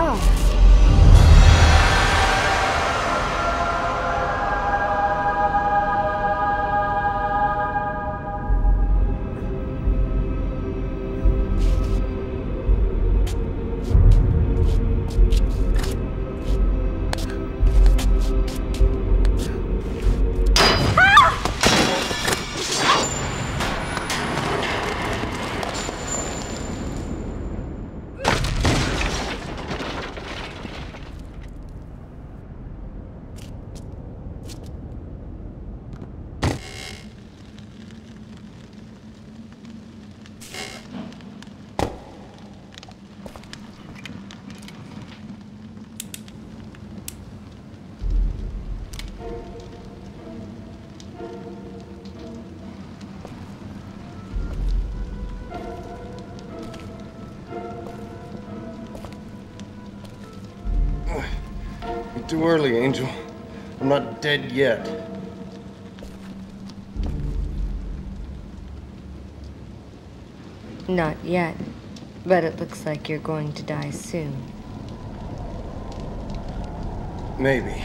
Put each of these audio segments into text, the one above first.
oh. Too early, Angel. I'm not dead yet. Not yet, but it looks like you're going to die soon. Maybe.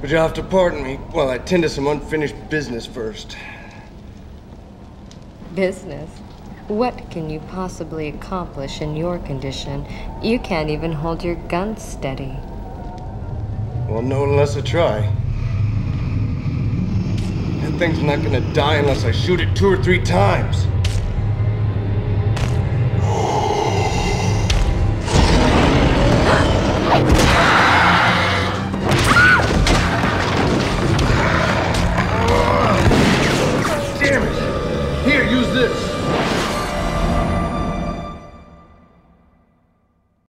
But you'll have to pardon me while I tend to some unfinished business first. Business? What can you possibly accomplish in your condition? You can't even hold your gun steady. Well, no less unless I try. That thing's not gonna die unless I shoot it two or three times. Damn it! Here, use this!